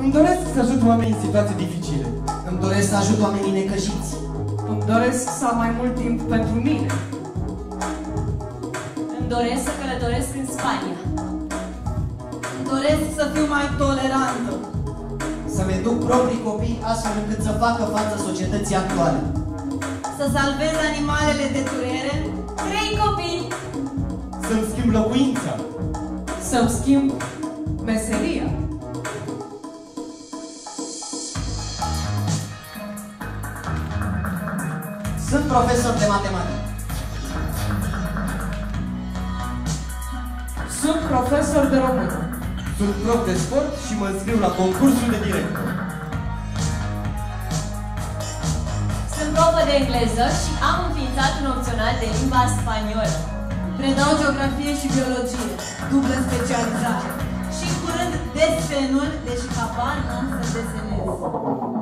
Îmi doresc să ajut oamenii în situații dificile. Îmi doresc să ajut oamenii necăjiți. Îmi doresc să am mai mult timp pentru mine. Îmi doresc să călătoresc în Spania. Îmi doresc să fiu mai tolerantă. Să-mi educ proprii copii astfel încât să facă față societății actuale. Să salvez animalele de durere. Trei copii. Să-mi schimb locuința. Să-mi schimb meseria. Sunt profesor de matematică. Sunt profesor de română. Sunt prof de sport și mă înscriu la concursul de director. Sunt profă de engleză și am înființat un opțional de limba spaniolă. Predau geografie și biologie. Dublă specializare. Și în curând desenul, deși habar n-am să desenez.